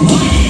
you